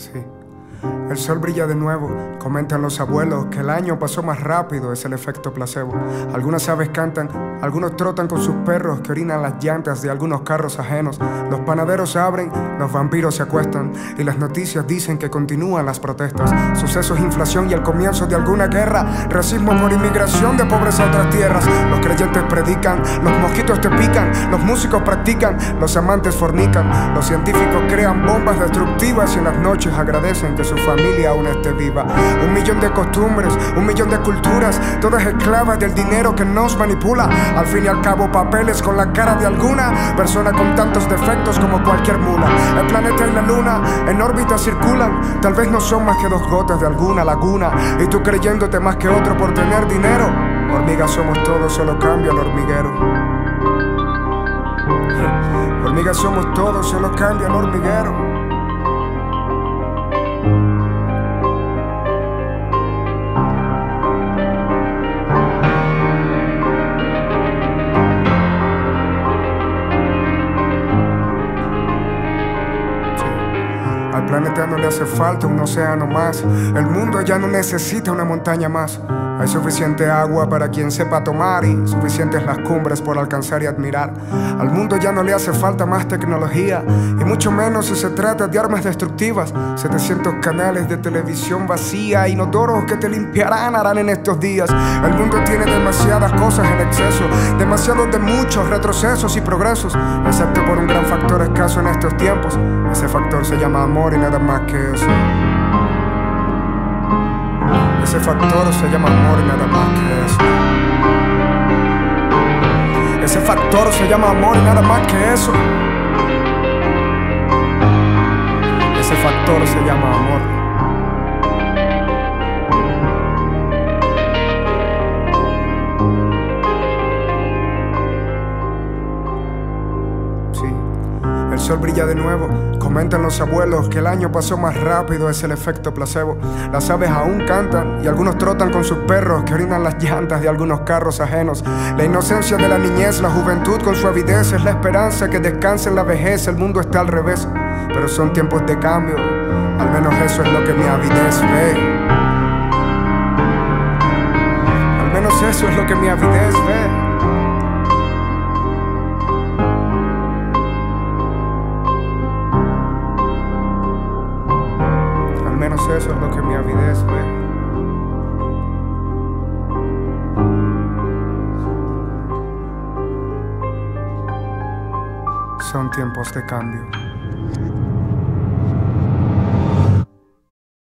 s El sol brilla de nuevo, comentan los abuelos que el año pasó más rápido, es el efecto placebo. Algunas aves cantan, algunos trotan con sus perros que orinan las llantas de algunos carros ajenos. Los panaderos abren, los vampiros se acuestan y las noticias dicen que continúan las protestas. Sucesos, inflación y el comienzo de alguna guerra. Racismo por inmigración de pobres a otras tierras. Los creyentes predican, los mosquitos te pican, los músicos practican, los amantes fornican, los científicos crean bombas destructivas y en las noches agradecen que su familia aún esté viva. Un millón de costumbres, un millón de culturas, todas esclavas del dinero que nos manipula. Al fin y al cabo, papeles con la cara de alguna persona con tantos defectos como cualquier mula. El planeta y la luna en órbita circulan, tal vez no son más que dos gotas de alguna laguna. Y tú creyéndote más que otro por tener dinero. Hormigas somos todos, solo cambia el hormiguero. Hormigas somos todos, solo cambia el hormiguero. Al planeta no le hace falta un océano más. El mundo ya no necesita una montaña más. Hay suficiente agua para quien sepa tomar y suficientes las cumbres por alcanzar y admirar. Al mundo ya no le hace falta más tecnología y mucho menos si se trata de armas destructivas. 700 canales de televisión vacía, inodoros que te limpiarán harán en estos días. El mundo tiene demasiadas cosas en exceso, demasiados de muchos retrocesos y progresos, excepto por un gran factor escaso en estos tiempos. Ese factor se llama amor y nada más que eso. Ese factor se llama amor y nada más que eso. Ese factor se llama amor y nada más que eso. Ese factor se llama amor. Brilla de nuevo. Comentan los abuelos que el año pasó más rápido, es el efecto placebo. Las aves aún cantan y algunos trotan con sus perros que orinan las llantas de algunos carros ajenos. La inocencia de la niñez, la juventud con su avidez es la esperanza que descanse en la vejez. El mundo está al revés, pero son tiempos de cambio. Al menos eso es lo que mi avidez ve. Al menos eso es lo que mi avidez ve. Eso es lo que mi avidez ve. Son tiempos de cambio.